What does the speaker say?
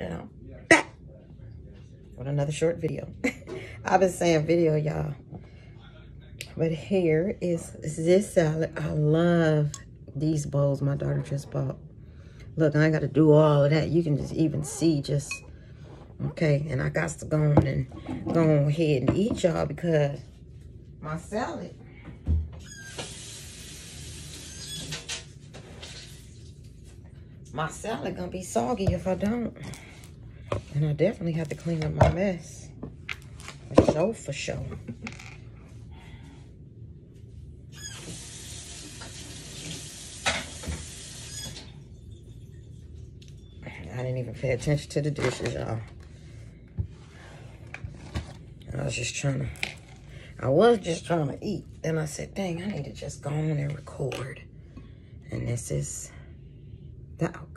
And I'm back with another short video. I've been saying video, y'all. But here is this salad. I love these bowls my daughter just bought. Look, I got to do all of that. You can just even see just, okay. And I got to go on and go ahead and eat y'all because my salad. My salad gonna be soggy if I don't. And I definitely have to clean up my mess. For sure, for sure. I didn't even pay attention to the dishes, y'all. I was just trying to, I was just trying to eat. Then I said, dang, I need to just go on and record. And this is outcome.